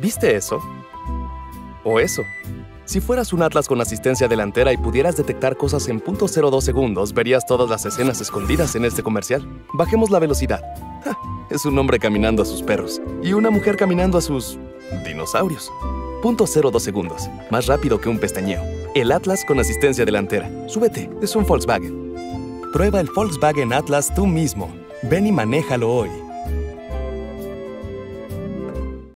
¿Viste eso? O eso. Si fueras un Atlas con asistencia delantera y pudieras detectar cosas en .02 segundos, verías todas las escenas escondidas en este comercial. Bajemos la velocidad. Ja, es un hombre caminando a sus perros y una mujer caminando a sus dinosaurios. .02 segundos, más rápido que un pestañeo. El Atlas con asistencia delantera. Súbete, es un Volkswagen. Prueba el Volkswagen Atlas tú mismo. Ven y manéjalo hoy.